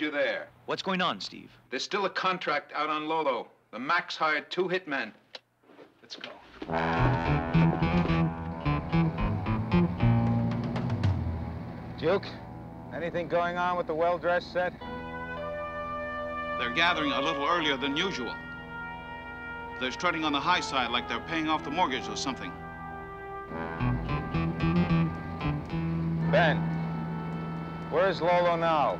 you there. What's going on, Steve? There's still a contract out on Lolo. The Max hired two hitmen. Let's go. Duke, anything going on with the well-dressed set? They're gathering a little earlier than usual. They're strutting on the high side like they're paying off the mortgage or something. Ben, where's Lolo now?